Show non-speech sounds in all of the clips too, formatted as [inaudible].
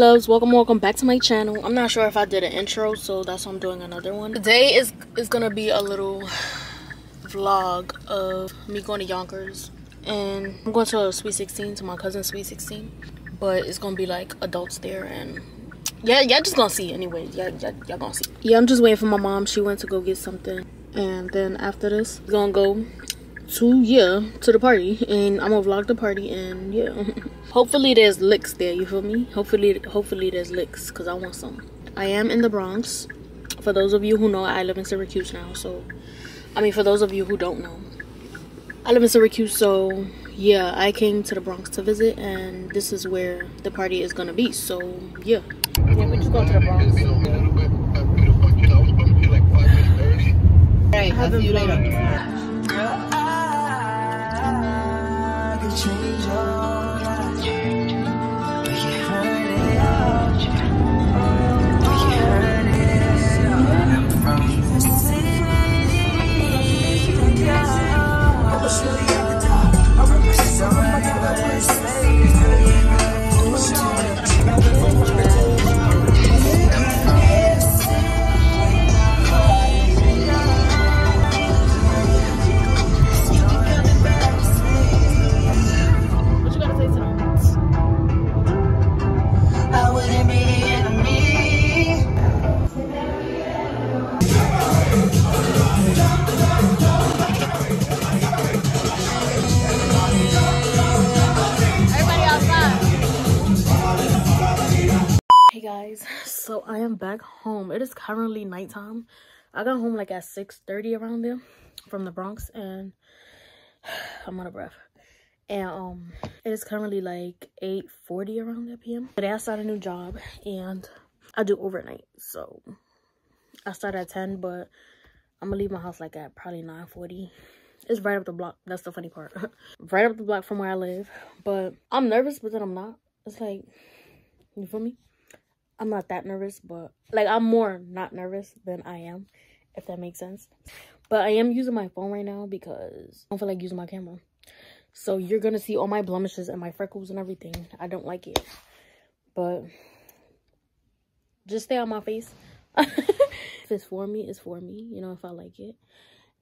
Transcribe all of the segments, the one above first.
loves. Welcome welcome back to my channel. I'm not sure if i did an intro so that's why i'm doing another one. Today is is gonna be a little vlog of me going to yonkers. And i'm going to a sweet 16 to my cousin's sweet 16 but it's gonna be like adults there and yeah y'all just gonna see anyway. Yeah y'all gonna see. Yeah i'm just waiting for my mom. She went to go get something. And then after this gonna go to yeah to the party and i'm gonna vlog the party and yeah. [laughs] Hopefully there's licks there you feel me? Hopefully hopefully there's licks because i want some. I am in the bronx. For those of you who know i live in syracuse now so i mean for those of you who don't know i live in syracuse so yeah i came to the bronx to visit and this is where the party is gonna be so yeah. Yeah we're just going to the bronx. Right, I'll see you later. Home. It is currently nighttime. I got home like at 6:30 around there from the Bronx and [sighs] I'm out of breath. And um it is currently like 8:40 around there p.m. Today I started a new job and I do overnight. So I start at 10, but I'm gonna leave my house like at probably 9:40. It's right up the block. That's the funny part. [laughs] right up the block from where I live. But I'm nervous, but then I'm not. It's like you feel me? I'm not that nervous, but like I'm more not nervous than I am, if that makes sense. But I am using my phone right now because I don't feel like using my camera. So you're gonna see all my blemishes and my freckles and everything. I don't like it. But just stay on my face. [laughs] if it's for me, it's for me. You know, if I like it.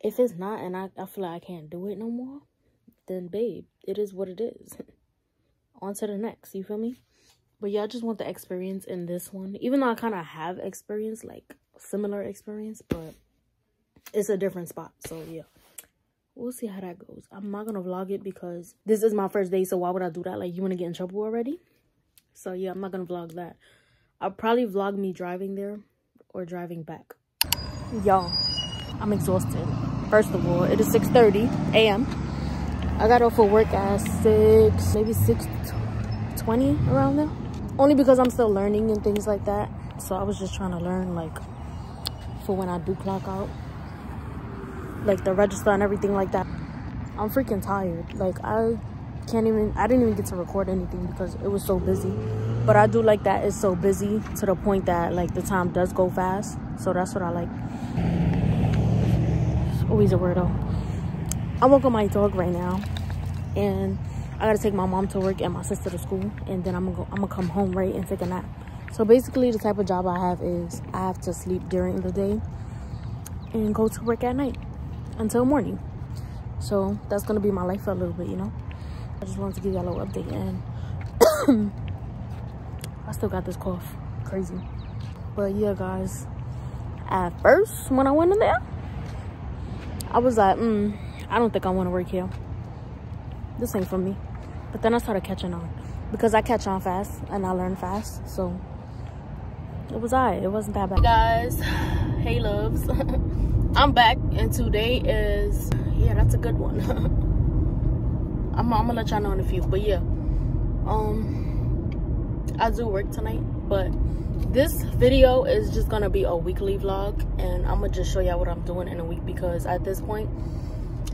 If it's not and I, I feel like I can't do it no more, then babe, it is what it is. [laughs] on to the next, you feel me? But yeah, I just want the experience in this one. Even though I kind of have experience, like similar experience, but it's a different spot. So yeah, we'll see how that goes. I'm not gonna vlog it because this is my first day. So why would I do that? Like you want to get in trouble already? So yeah, I'm not gonna vlog that. I'll probably vlog me driving there or driving back. Y'all, I'm exhausted. First of all, it is 6:30 a.m. I got off of work at six, maybe six twenty around there only because i'm still learning and things like that. So i was just trying to learn like for when i do clock out. Like the register and everything like that. I'm freaking tired. Like i can't even i didn't even get to record anything because it was so busy. But i do like that it's so busy to the point that like the time does go fast. So that's what i like. Always a weirdo. I woke up my dog right now and I gotta take my mom to work and my sister to school, and then I'm gonna go, I'm gonna come home right and take a nap. So basically, the type of job I have is I have to sleep during the day and go to work at night until morning. So that's gonna be my life for a little bit, you know. I just wanted to give y'all a little update, and [coughs] I still got this cough, crazy. But yeah, guys. At first, when I went in there, I was like, mm, I don't think I want to work here. This ain't for me. But then I started catching on because I catch on fast and I learn fast. So it was alright. It wasn't that bad. Hey guys, hey loves. [laughs] I'm back and today is yeah, that's a good one. [laughs] I'm, I'm gonna let y'all know in a few, but yeah, um, I do work tonight, but this video is just gonna be a weekly vlog, and I'm gonna just show y'all what I'm doing in a week because at this point,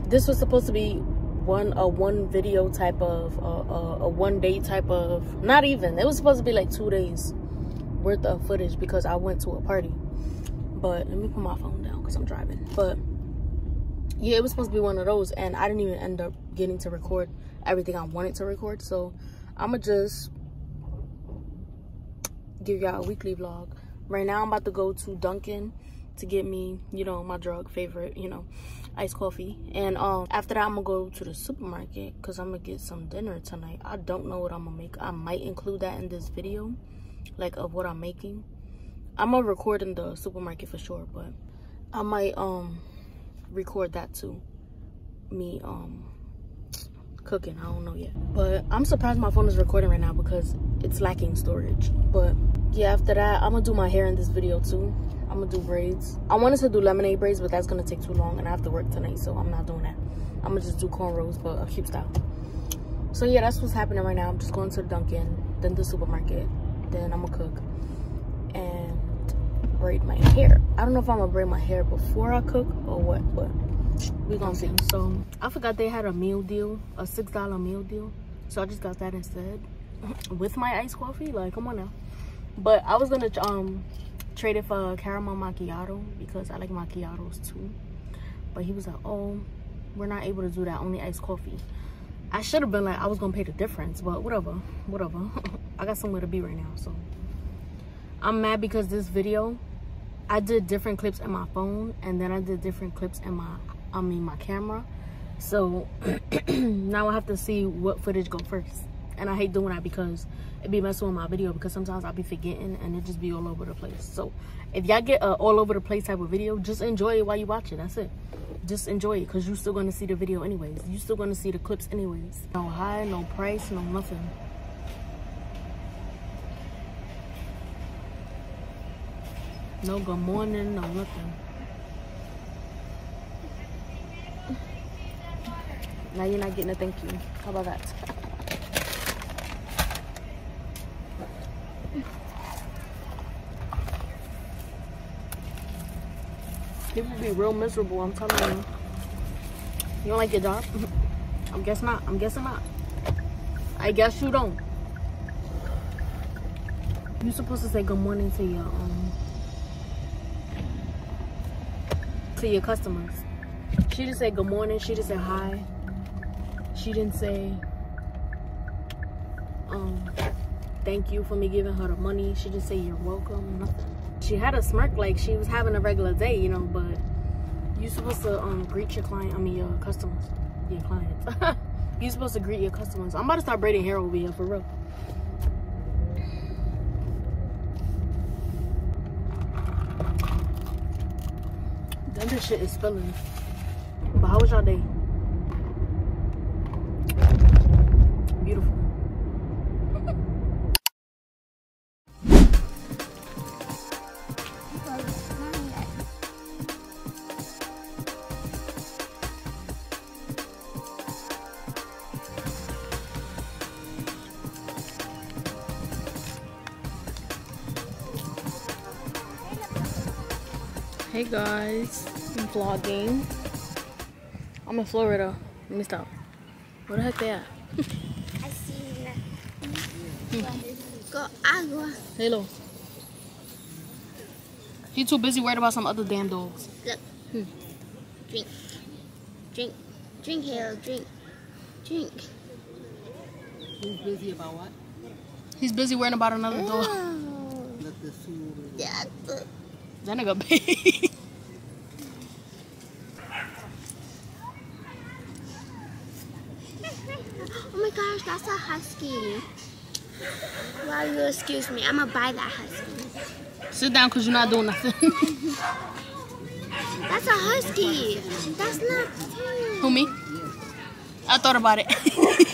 this was supposed to be one a one video type of a, a one day type of not even it was supposed to be like two days worth of footage because I went to a party. But let me put my phone down because I'm driving. But yeah it was supposed to be one of those and I didn't even end up getting to record everything I wanted to record. So I'm gonna just give y'all a weekly vlog. Right now I'm about to go to Dunkin' to get me, you know, my drug favorite, you know, iced coffee. And um after that I'm gonna go to the supermarket because I'm gonna get some dinner tonight. I don't know what I'm gonna make. I might include that in this video, like of what I'm making. I'm gonna record in the supermarket for sure, but I might um record that too. Me um cooking. I don't know yet. But I'm surprised my phone is recording right now because it's lacking storage. But yeah, after that, I'm gonna do my hair in this video too. I'm gonna do braids. I wanted to do lemonade braids, but that's gonna take too long and I have to work tonight, so I'm not doing that. I'm gonna just do cornrows, but a cute style. So yeah, that's what's happening right now. I'm just going to Dunkin', then the supermarket, then I'm gonna cook and braid my hair. I don't know if I'm gonna braid my hair before I cook or what, but we gonna see. So I forgot they had a meal deal, a six dollar meal deal. So I just got that instead with my iced coffee. Like, come on now. But I was gonna um trade it for a caramel macchiato because I like macchiatos too. But he was like, oh, we're not able to do that, only iced coffee. I should have been like, I was gonna pay the difference, but whatever, whatever. [laughs] I got somewhere to be right now, so. I'm mad because this video, I did different clips in my phone and then I did different clips in my I mean my camera. So [clears throat] now I have to see what footage go first. And I hate doing that because it be messing with my video because sometimes I'll be forgetting and it just be all over the place. So if y'all get a all over the place type of video, just enjoy it while you watch it. That's it. Just enjoy it because you're still going to see the video anyways. You're still going to see the clips anyways. No high, no price, no nothing. No good morning, no nothing. Now you're not getting a thank you. How about that? [laughs] be real miserable, I'm telling you. You don't like your job? [laughs] I'm guess not. I'm guessing not. I guess you don't. You're supposed to say good morning to your um to your customers. She just said good morning. She just said hi she didn't say um thank you for me giving her the money she didn't say you're welcome nothing she had a smirk like she was having a regular day you know but you're supposed to um greet your client i mean your customers your clients. [laughs] You're supposed to greet your customers. I'm about to start braiding hair over here for real. This shit is spilling but how was y'all day Hey guys, I'm vlogging. I'm in Florida. Let me stop. Where the heck they at? I see Go agua. Hello. He too busy worried about some other damn dogs. Look. Hmm. Drink. Drink. Drink, Halo. Drink. Drink. He's busy about what? He's busy worrying about another dog. Let the Yeah. That nigga big. oh my gosh, that's a husky. Well, you excuse me. I'm gonna buy that husky. Sit down because you're not doing nothing. [laughs] That's a husky. That's not Who, me? I thought about it. [laughs]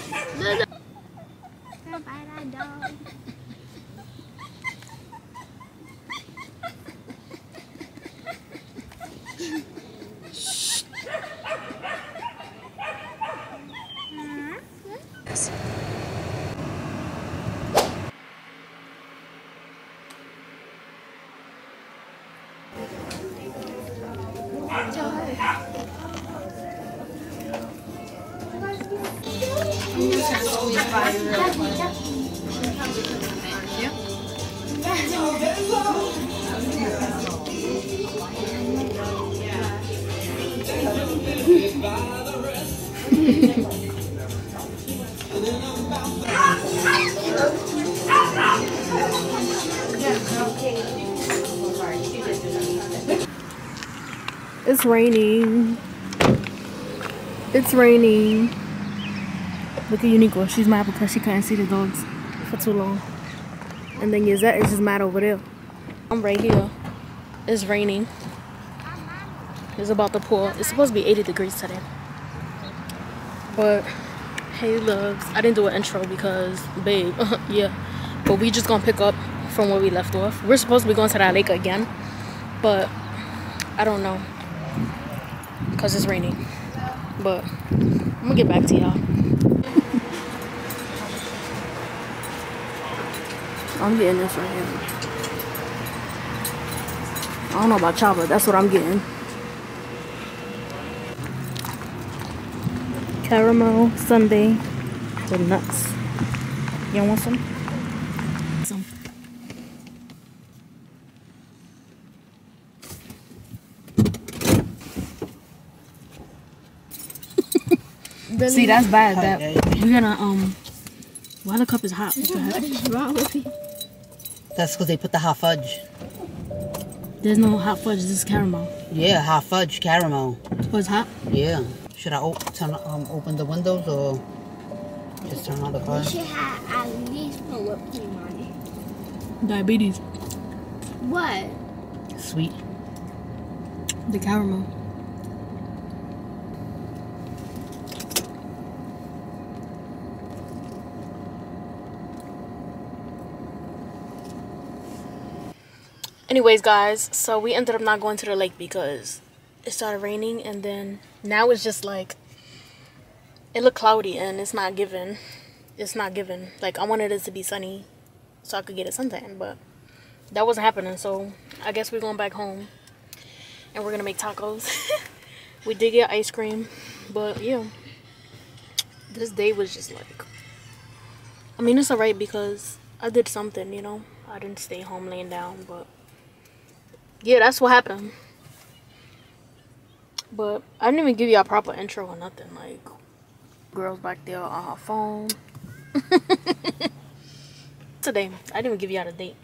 Raining. It's raining. Look at Uniqua. She's mad because she couldn't see the dogs for too long. And then Yazette is just mad over there. I'm right here. It's raining. It's about to pour. It's supposed to be 80 degrees today. But, hey loves. I didn't do an intro because, babe, [laughs] yeah. But we just gonna pick up from where we left off. We're supposed to be going to that lake again. But, I don't know. Because it's raining. But, I'm gonna get back to y'all. I'm getting this right here. I don't know about y'all, but that's what I'm getting. Caramel sundae with nuts. Y'all want some? Some. See, that's bad. That we're gonna um. Why the cup is hot? What the heck? What is wrong with you? That's because they put the hot fudge. There's no hot fudge. This is caramel. Yeah, hot fudge caramel. Oh, it's hot. Yeah. Should I op- turn, um, open the windows or just turn on the You car? should have at least put whipped cream on it. Diabetes. What? Sweet. The caramel. Anyways, guys, so we ended up not going to the lake because it started raining, and then now it's just like it looked cloudy and it's not given. It's not given. Like I wanted it to be sunny so I could get a suntan, but that wasn't happening. So I guess we're going back home and we're gonna make tacos. [laughs] we did get ice cream, but yeah, this day was just like. I mean, it's alright because I did something, you know. I didn't stay home laying down, but yeah, that's what happened. But I didn't even give you a proper intro or nothing. Like, girls back there on her phone. [laughs] Today, I didn't even give you out a date.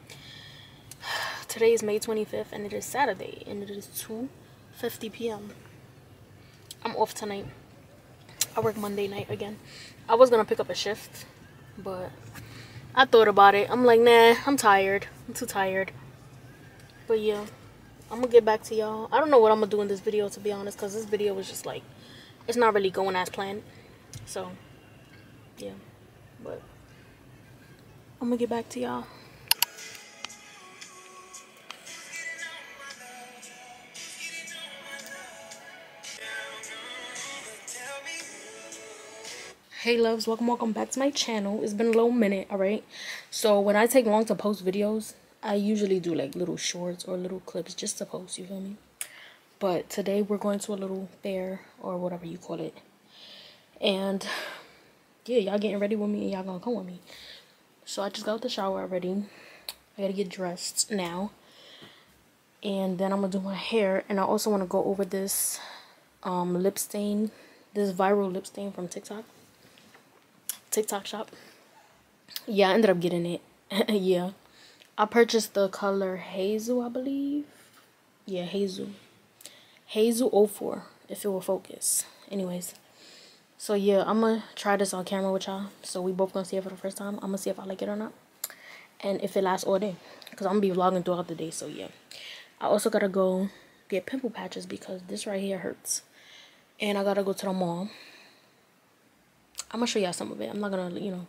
[sighs] Today is May 25th and it is Saturday and it is 2.50 p.m. I'm off tonight. I work Monday night again. I was gonna pick up a shift, but I thought about it. I'm like, nah, I'm tired. I'm too tired. But yeah, I'm gonna get back to y'all. I don't know what I'm gonna do in this video to be honest, because this video was just like, it's not really going as planned. So, yeah. But I'm gonna get back to y'all. Hey loves, welcome, welcome back to my channel. It's been a little minute, alright? So when I take long to post videos, I usually do like little shorts or little clips just to post, you feel me? But today we're going to a little fair or whatever you call it. And yeah, y'all getting ready with me and y'all gonna come with me. So I just got out the shower already. I gotta get dressed now. And then I'm gonna do my hair. And I also wanna go over this um lip stain, this viral lip stain from TikTok. TikTok shop. Yeah, I ended up getting it. [laughs] yeah. I purchased the color Hazel, I believe. Yeah, Hazel. Hazel 04, if it will focus. Anyways. So yeah, I'm gonna try this on camera with y'all. So we both gonna see it for the first time. I'm gonna see if I like it or not. And if it lasts all day. Because I'm gonna be vlogging throughout the day, so yeah. I also gotta go get pimple patches because this right here hurts. And I gotta go to the mall. I'm gonna show y'all some of it. I'm not gonna, you know,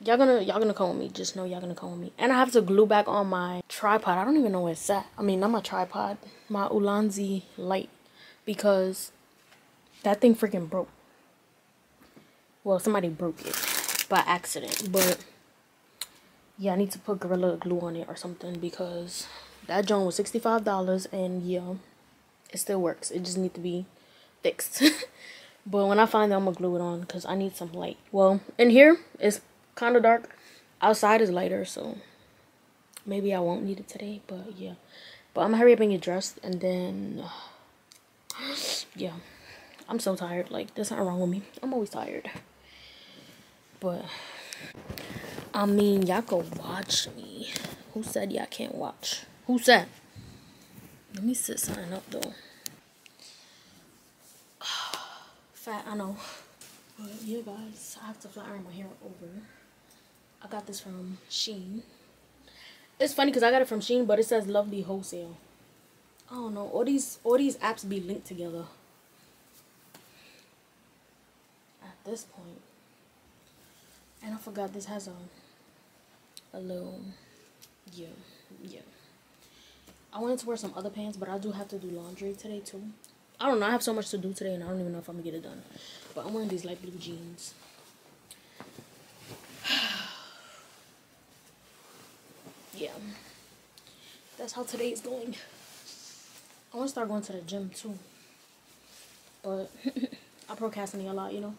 y'all gonna y'all gonna with me. Just know y'all gonna with me. And I have to glue back on my tripod. I don't even know where it's at. I mean, not my tripod, my Ulanzi light, because that thing freaking broke. Well, somebody broke it by accident, but yeah, I need to put Gorilla Glue on it or something because that joint was sixty five dollars, and yeah, it still works. It just need to be fixed. [laughs] But when I find that, I'm gonna glue it on because I need some light. Well, in here it's kind of dark. Outside is lighter, so maybe I won't need it today. But yeah, but I'm gonna hurry up and get dressed, and then [sighs] yeah, I'm so tired. Like there's nothing wrong with me. I'm always tired. But I mean, y'all go watch me. Who said y'all can't watch? Who said? Let me set something up though. Fat, I know. But yeah, guys, I have to flat iron my hair over. I got this from Shein. It's funny because I got it from Shein, but it says Lovely Wholesale. I don't know. All these all these apps be linked together. At this point. And I forgot this has a a little yeah, yeah. I wanted to wear some other pants, but I do have to do laundry today too. I don't know. I have so much to do today, and I don't even know if I'm gonna get it done. But I'm wearing these light blue jeans. [sighs] yeah, that's how today is going. I want to start going to the gym too, but [laughs] I procrastinate a lot, you know.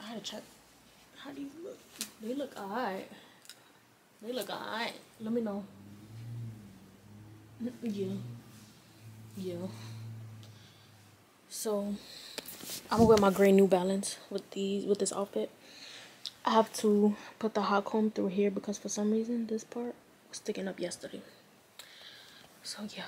I had to check. How do you look? They look alright. They look alright. Let me know. [laughs] Yeah. Yeah. So I'm gonna wear my gray New Balance with these with this outfit. I have to put the hot comb through here because for some reason this part was sticking up yesterday. So yeah.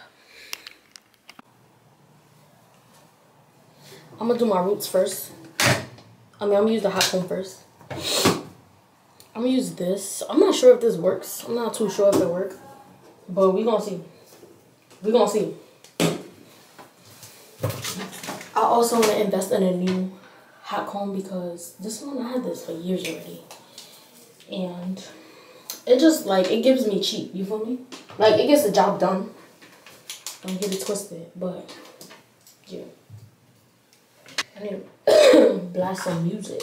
I'm gonna do my roots first. I mean, I'm gonna use the hot comb first. I'm gonna use this. I'm not sure if this works. I'm not too sure if it works. But we gonna see. we gonna see. I also want to invest in a new hot comb because this one, I had this for years already. And it just, like, it gives me cheap, you feel me? Like, it gets the job done. Don't get it twisted, but, yeah. I need to [coughs] blast some music.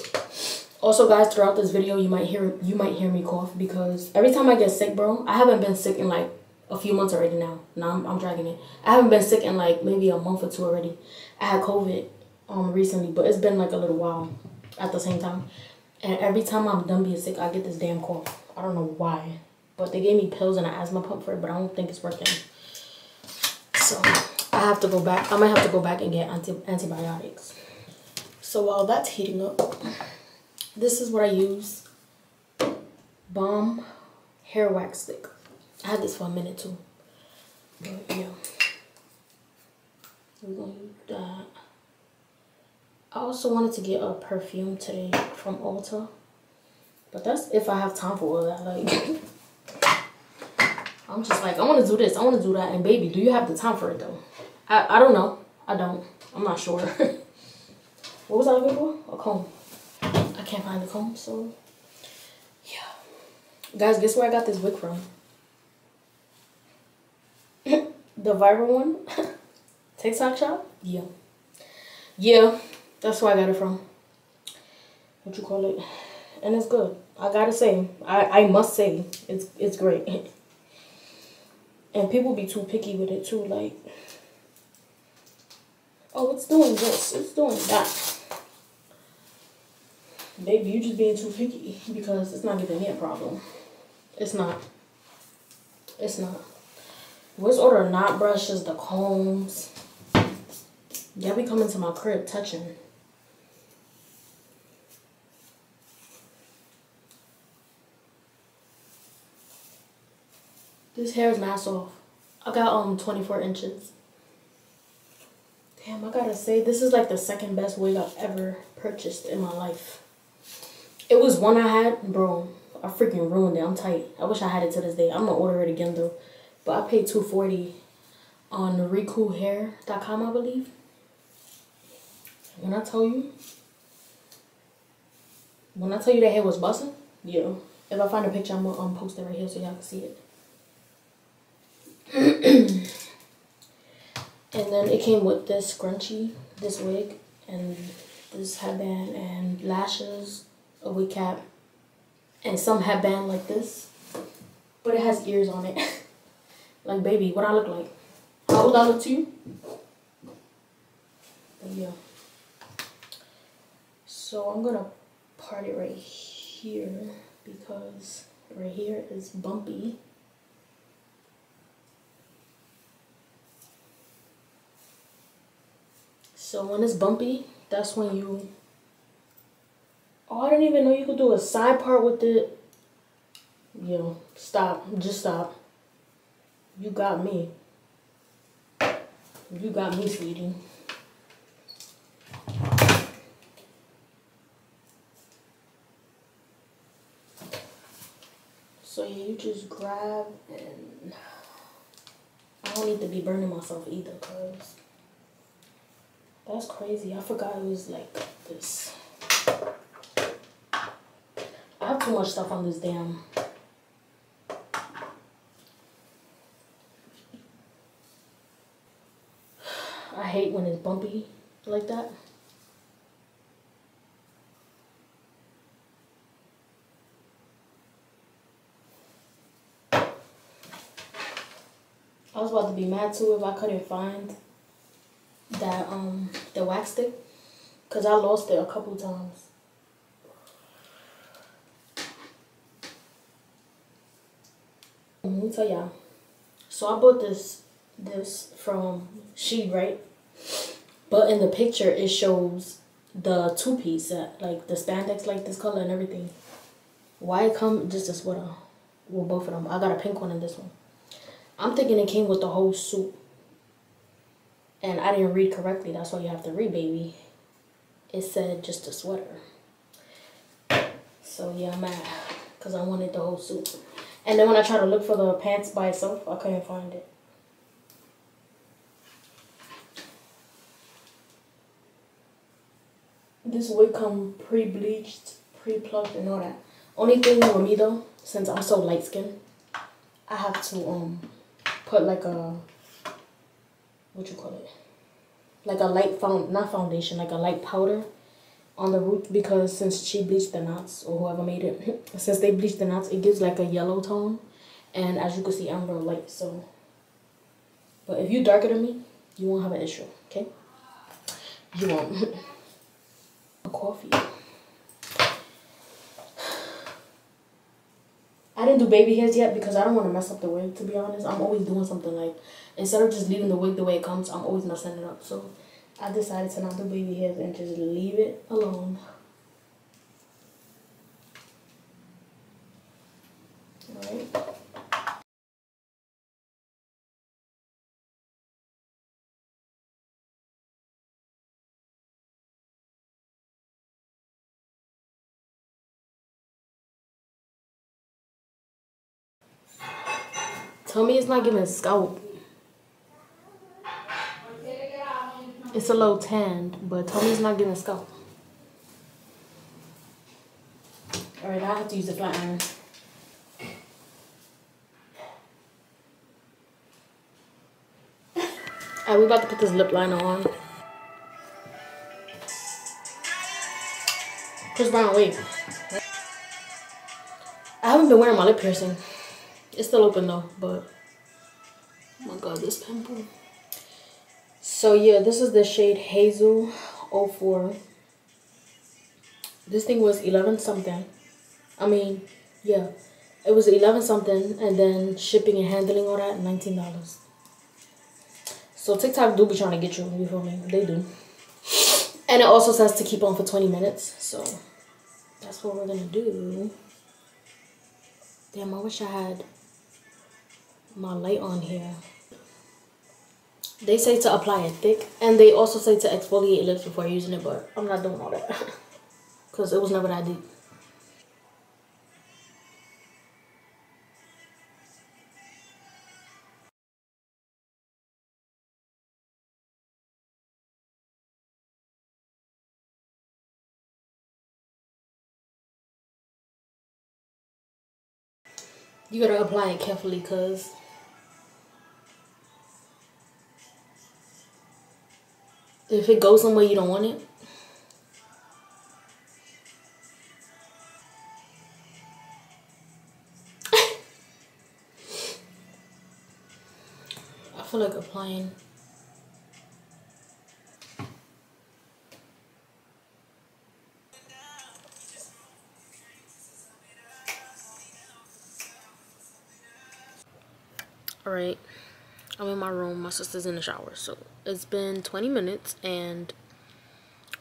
Also, guys, throughout this video, you might hear you might hear me cough because every time I get sick, bro, I haven't been sick in like a few months already now. Now I'm, I'm dragging it. I haven't been sick in like maybe a month or two already. I had COVID um recently, but it's been like a little while at the same time. And every time I'm done being sick, I get this damn cough. I don't know why. But they gave me pills and an asthma pump for it, but I don't think it's working. So I have to go back. I might have to go back and get anti antibiotics. So while that's heating up, this is what I use. Balm hair wax stick. I had this for a minute too. But yeah. We're gonna use that. I also wanted to get a perfume today from Ulta. But that's if I have time for all that. Like [laughs] I'm just like, I wanna do this, I wanna do that. And baby, do you have the time for it though? I, I don't know. I don't. I'm not sure. [laughs] what was I looking for? A comb. I can't find the comb, so yeah. Guys, guess where I got this wig from? [laughs] the viral one TikTok shop? Yeah. Yeah, that's where I got it from. What you call it? And it's good. I gotta say, I, I must say, it's it's great. and people be too picky with it too, like, oh, it's doing this, it's doing that. Baby, you just being too picky because it's not giving me a problem. It's not. It's not. Where's order knot brushes, the combs? Y'all be coming to my crib touching. This hair is mass off. I got um 24 inches. Damn, I gotta say, this is like the second best wig I've ever purchased in my life. It was one I had, bro. I freaking ruined it. I'm tight. I wish I had it to this day. I'm gonna order it again though. But I paid 240 on recoolhair.com, I believe. When I tell you, when I tell you that hair was busting, yeah. If I find a picture, I'm gonna um, post it right here so y'all can see it. [coughs] and then it came with this scrunchie, this wig, and this headband, and lashes, a wig cap, and some headband like this. But it has ears on it. [laughs] Like, baby, what I look like? How old I look to you? But yeah. So I'm gonna part it right here because right here is bumpy. So when it's bumpy, that's when you... Oh, I didn't even know you could do a side part with it. Yo, stop. Just stop. You got me. You got me, sweetie. So yeah, you just grab and I don't need to be burning myself either because that's crazy. I forgot it was like this. I have too much stuff on this damn. I hate when it's bumpy like that. I was about to be mad too if I couldn't find that um the wax stick because I lost it a couple times. Let me tell y'all. So I bought this this from She right, but in the picture it shows the two piece set like the spandex like this color and everything. Why it come just a sweater with both of them? I got a pink one in this one. I'm thinking it came with the whole suit. And I didn't read correctly. That's why you have to read, baby. It said just a sweater. So yeah, I'm mad. Because I wanted the whole suit. And then when I tried to look for the pants by itself, I couldn't find it. This wig come pre-bleached, pre-plucked and all that. Only thing with me though, since I'm so light skinned, I have to um put like a what you call it? Like a light found not foundation like a light powder on the root because since she bleached the knots or whoever made it [laughs] since they bleached the knots it gives like a yellow tone. And as you can see I'm real light so. But if you darker than me you won't have an issue okay? You won't. [laughs] Coffee didn't do baby hairs yet because I don't want to mess up the wig, to be honest. I'm always doing something like, instead of just leaving the wig the way it comes, I'm always messing it up. So I decided to not do baby hairs and just leave it alone. Alright. Tell me it's not giving scalp. It's a little tanned, but tell me it's not giving scalp. Alright, I have to use the flat iron. Alright, we about to put this lip liner on. Chris Brown, wait. I haven't been wearing my lip piercing. It's still open though, but oh my god, this pimple. So yeah, this is the shade Hazel 04. This thing was 11 something. I mean, yeah, it was 11 something and then shipping and handling all that, $19. So TikTok do be trying to get you, you feel me? They do. And it also says to keep on for 20 minutes. So that's what we're gonna do. Damn, I wish I had my light on here. They say to apply it thick. And they also say to exfoliate lips before using it. But I'm not doing all that. [laughs] Because it was never that deep. You gotta apply it carefully because if it goes somewhere you don't want it, [laughs] I feel like applying. All right i'm in my room. My sister's in the shower. So it's been 20 minutes and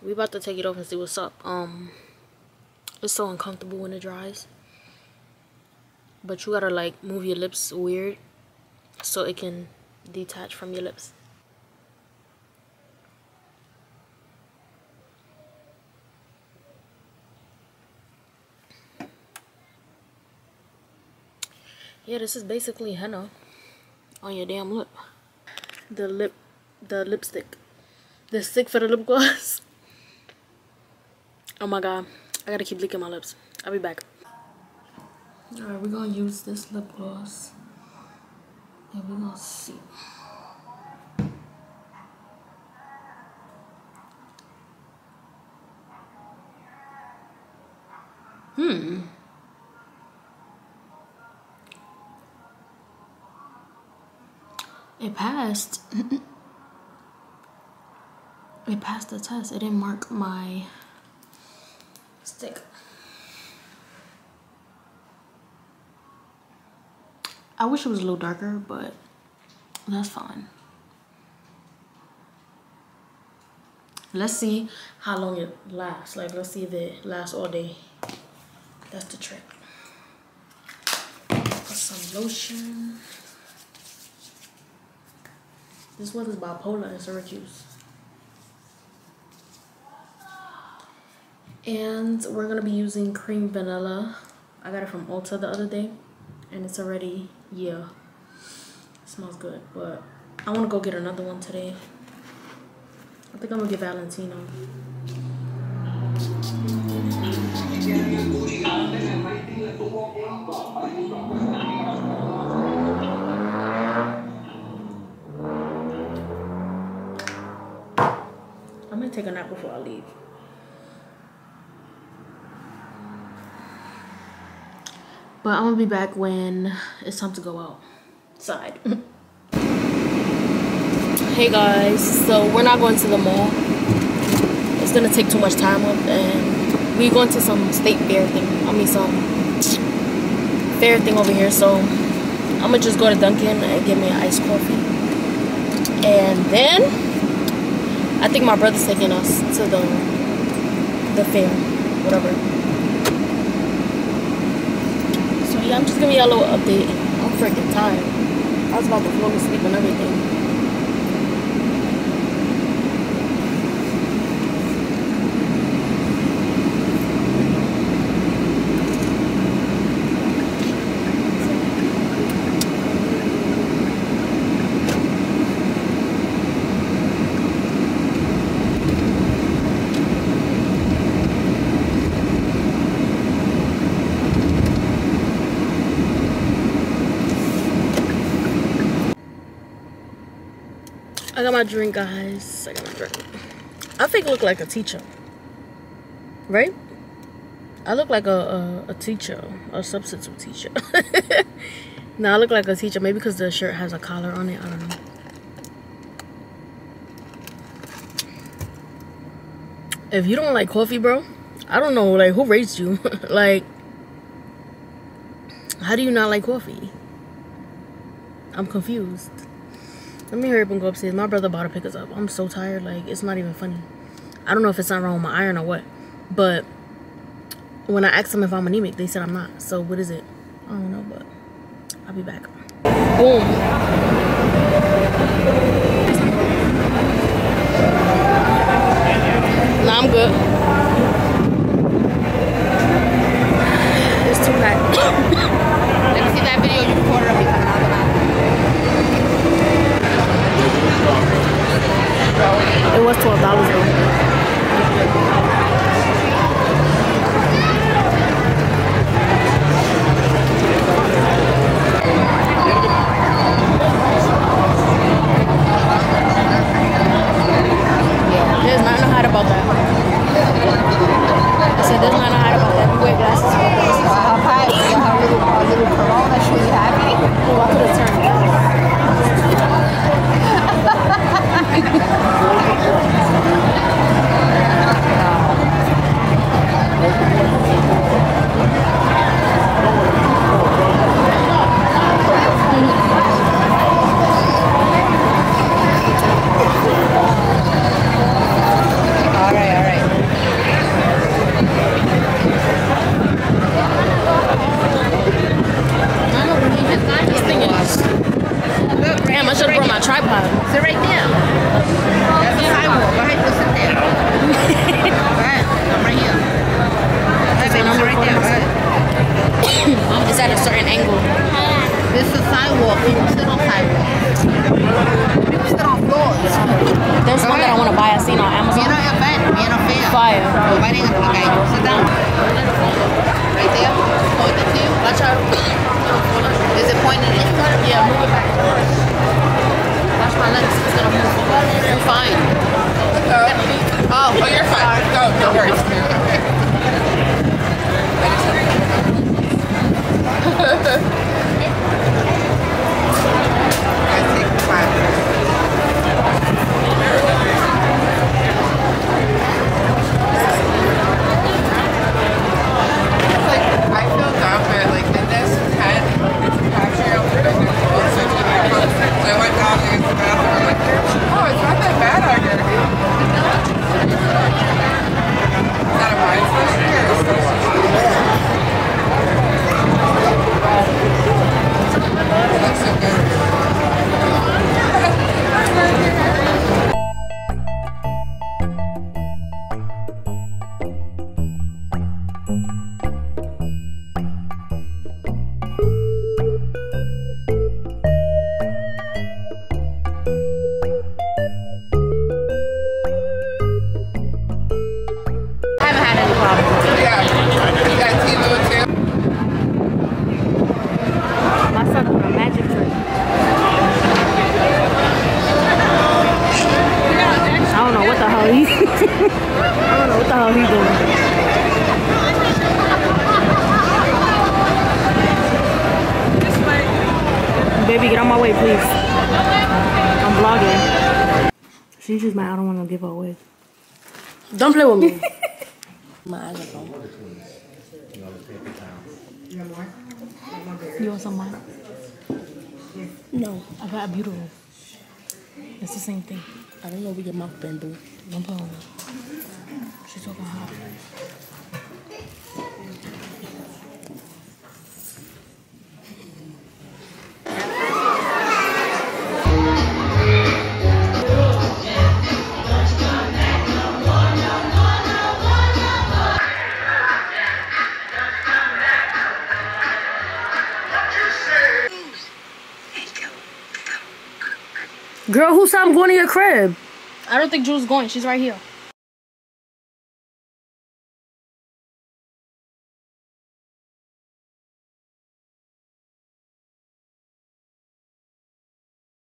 we about to take it off and see what's up. Um it's so uncomfortable when it dries. But you gotta like move your lips weird so it can detach from your lips. Yeah, this is basically henna on your damn lip. The lip, the lipstick. The stick for the lip gloss. [laughs] Oh my god. I gotta keep licking my lips. I'll be back. Alright, we're gonna use this lip gloss. And we're gonna see. Hmm. It passed. [clears throat] it passed the test. It didn't mark my stick. I wish it was a little darker, but that's fine. Let's see how long it lasts. Like, let's see if it lasts all day. That's the trick. Some lotion. This one is bipolar in Syracuse. And we're gonna be using cream vanilla. I got it from Ulta the other day. And it's already, yeah, it smells good. But I wanna go get another one today. I think I'm gonna get Valentino. Take a nap before I leave. But I'm gonna be back when it's time to go outside. [laughs] hey guys, so we're not going to the mall. It's gonna take too much time up and we're going to some state fair thing. I mean some fair thing over here. So I'm gonna just go to Dunkin' and get me an iced coffee. And then I think my brother's taking us to the the fair, whatever. So yeah, I'm just giving you a little update. I'm freaking tired. I was about to fall asleep and everything. Got my drink, guys. I got my drink. I think I look like a teacher. Right? I look like a, a, a teacher, a substitute teacher. [laughs] no, I look like a teacher. Maybe because the shirt has a collar on it. I don't know. If you don't like coffee, bro, I don't know, like, who raised you? [laughs] like, how do you not like coffee? I'm confused. Let me hurry up and go upstairs. My brother about to pick us up. I'm so tired. Like, it's not even funny. I don't know if it's not wrong with my iron or what. But when I asked them if I'm anemic, they said I'm not. So what is it? I don't know, but I'll be back. Boom. Nah, I'm good. It's too packed. [coughs] Let me see that video you recorded It was twelve dollars though. Yeah, there's nothing to hide about that. I said there's nothing to hide about that. You wear glasses uh, for. How high? You have a little, a little corona should be happy. Oh, I could have turned Thank you. I'm going to your crib? I don't think Jul's going. She's right here.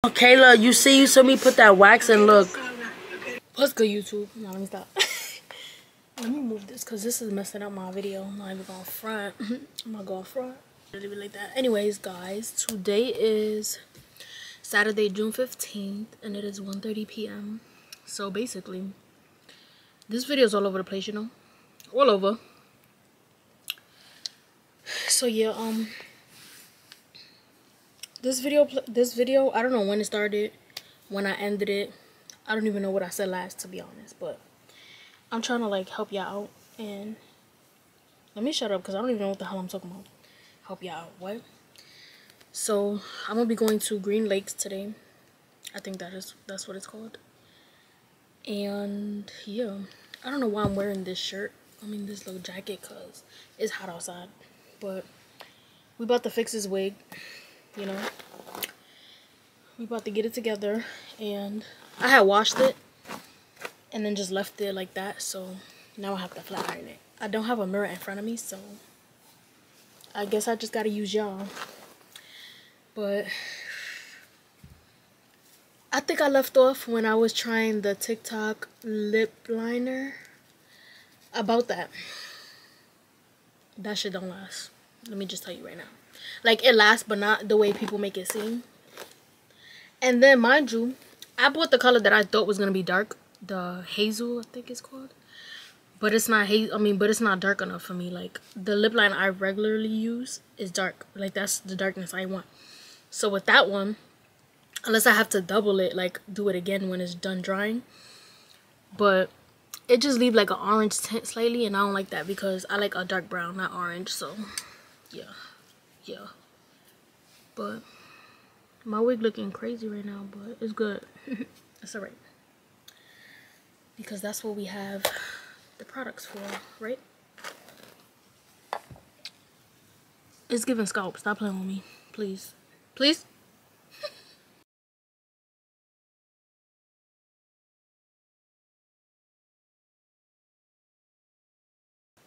Kayla, you see you saw me put that wax and look. What's good, YouTube? Now let me stop. [laughs] let me move this because this is messing up my video. I'm not even going front. [laughs] I'm not going front. Leave it like that. Anyways, guys, today is Saturday, June 15th, and it is 1.30 p.m. So basically, this video is all over the place, you know? All over. So yeah, um, this video, this video, I don't know when it started, when I ended it. I don't even know what I said last, to be honest. But I'm trying to like help y'all out, and let me shut up because I don't even know what the hell I'm talking about. Help y'all out, what? So I'm gonna be going to Green Lakes today. I think that is that's what it's called. And yeah, I don't know why I'm wearing this shirt. I mean this little jacket cause it's hot outside. But we about to fix his wig, you know. We about to get it together and I had washed it and then just left it like that, so now I have to flat iron it. I don't have a mirror in front of me, so I guess I just gotta use y'all. But I think I left off when I was trying the TikTok lip liner. About that. That shit don't last. Let me just tell you right now. Like it lasts, but not the way people make it seem. And then mind you, I bought the color that I thought was gonna be dark. The hazel, I think it's called. But it's not hazel. I mean, but it's not dark enough for me. Like the lip line I regularly use is dark. Like that's the darkness I want. So with that one, unless I have to double it, like do it again when it's done drying. But it just leave like an orange tint slightly, and I don't like that because I like a dark brown, not orange. So yeah, yeah. But my wig looking crazy right now, but it's good. [laughs] it's alright. Because that's what we have the products for, right? It's giving scalp. Stop playing with me. Please please?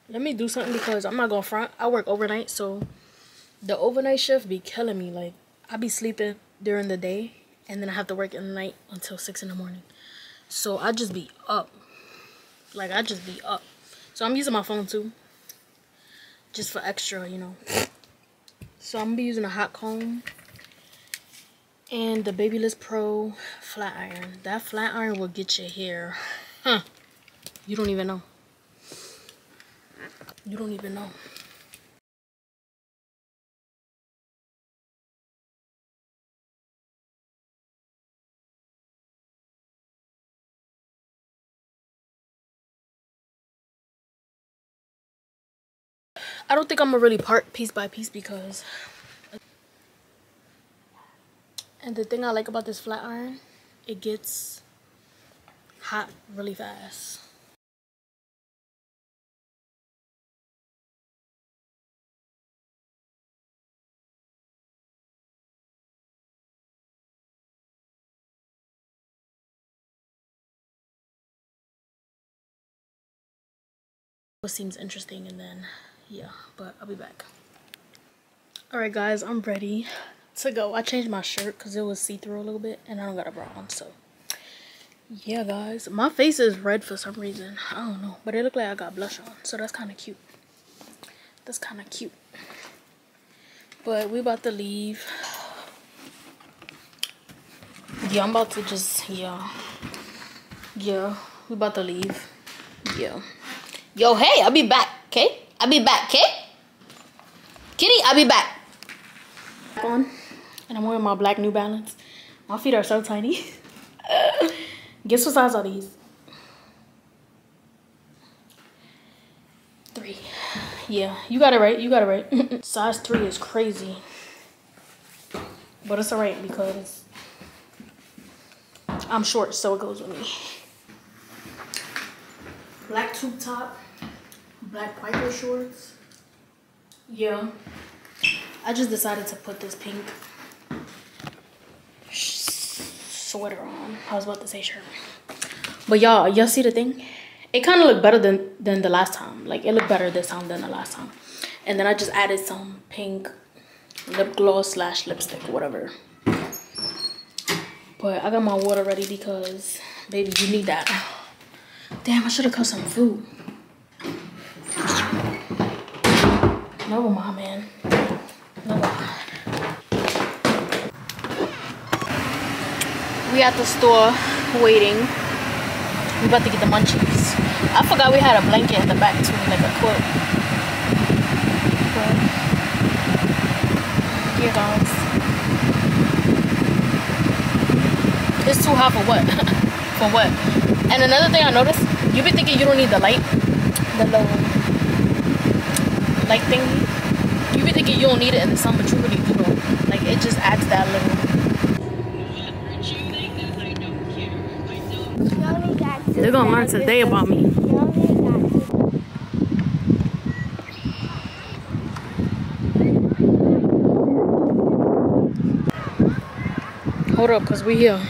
Let me do something because I'm not gonna front. I work overnight, so the overnight shift be killing me. Like I be sleeping during the day, and then I have to work in the night until six in the morning. So I just be up. Like I just be up. So I'm using my phone too, just for extra, you know. So I'm gonna be using a hot comb and the Babyliss Pro flat iron. That flat iron will get your hair. Huh. You don't even know. You don't even know. I don't think I'm gonna really part piece by piece because and the thing I like about this flat iron it gets hot really fast. Seems interesting and then yeah but i'll be back. All right guys i'm ready to go. I changed my shirt because it was see-through a little bit and i don't got a bra on so. Yeah guys. My face is red for some reason. I don't know but it looked like i got blush on so that's kind of cute. That's kind of cute. But we about to leave. Yeah i'm about to just yeah. Yeah we about to leave. Yeah. Yo hey i'll be back okay? I'll be back, okay? Kitty, I'll be back. On, and I'm wearing my black New Balance. My feet are so tiny. [laughs] Guess what size are these? Three. Yeah, you got it right. You got it right. [laughs] size three is crazy. But it's alright because I'm short, so it goes with me. Black tube top black biker shorts. Yeah. I just decided to put this pink sweater on. I was about to say shirt. But y'all, y'all see the thing? It kind of looked better than, than the last time. Like, it looked better this time than the last time. And then I just added some pink lip gloss slash lipstick, whatever. But I got my water ready because, baby, you need that. Damn, I should have cut some food. Never mind, man. Never We at the store waiting. We about to get the munchies. I forgot we had a blanket in the back too, like a quilt. But. It's too hot for what? [laughs] for what? And another thing I noticed, you be thinking you don't need the light, the little like thing. You be thinking you don't need it in the sun, but you really do. Like it just adds that little. They're gonna learn today about me. Hold up, cause we here.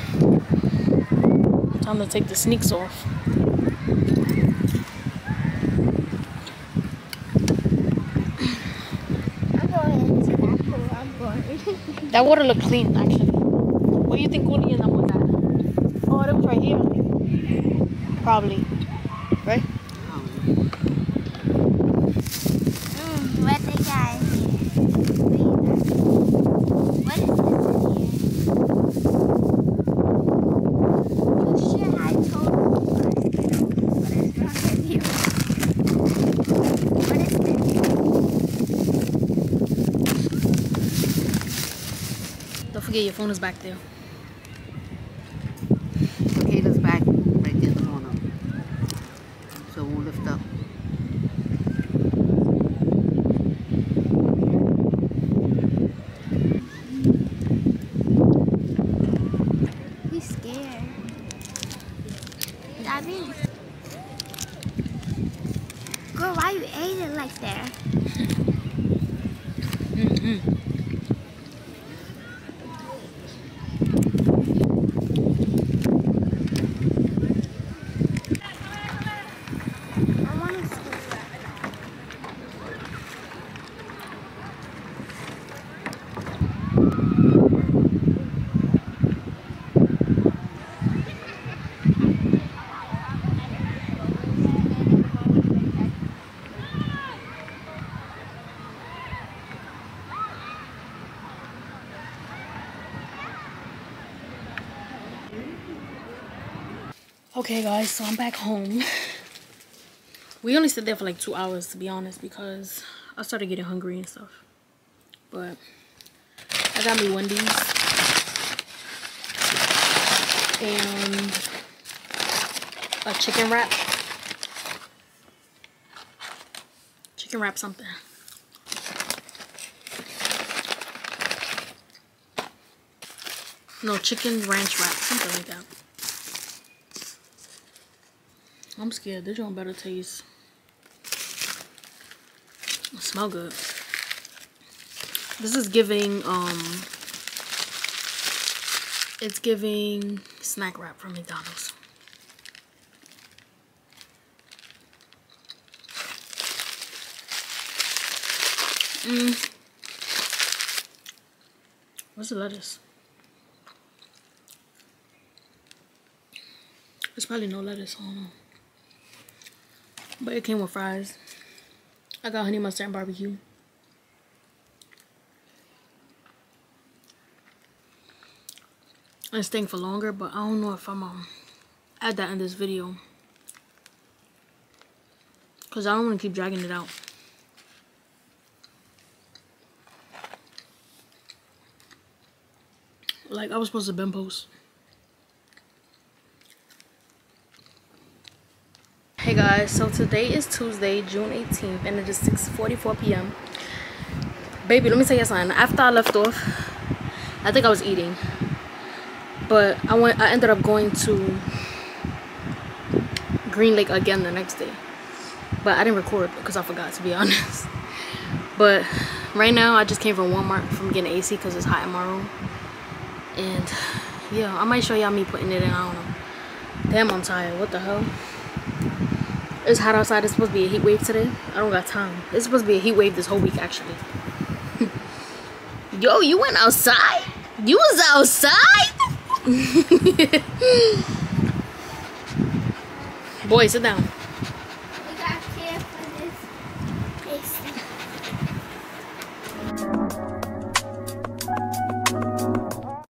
Time to take the sneaks off. That water looked clean, actually. What do you think Cooley and them was at? Oh, it was right here. Probably. Right? Mm, what they got What is this here? You should have told me what is wrong with you. What is Don't forget your phone is back there. Kayla's back right there in the corner. So we'll lift up. He's scared. That means. Girl, why you ate it like that? I want to Okay, guys, so I'm back home. We only stayed there for like two hours, to be honest, because I started getting hungry and stuff. But I got me Wendy's and a chicken wrap. Chicken wrap something. No, chicken ranch wrap, something like that. I'm scared. This one better taste. Smell good. This is giving um it's giving snack wrap from McDonald's. Mm. What's the lettuce? There's probably no lettuce, I don't know. But it came with fries. I got honey mustard and barbecue. It's staying for longer, but I don't know if I'm um add that in this video. Cause I don't want to keep dragging it out. Like I was supposed to been post. Guys, so today is Tuesday, June 18th, and it is 6:44 p.m. Baby, let me tell you something. After I left off, I think I was eating, but I went. I ended up going to Green Lake again the next day, but I didn't record because I forgot to be [laughs] honest. But right now, I just came from Walmart from getting AC because it's hot in my room, and yeah, I might show y'all me putting it in. I don't know. Damn, I'm tired. What the hell? It's hot outside. It's supposed to be a heat wave today. I don't got time. It's supposed to be a heat wave this whole week, actually. [laughs] Yo, you went outside? You was outside? [laughs] Boy, sit down.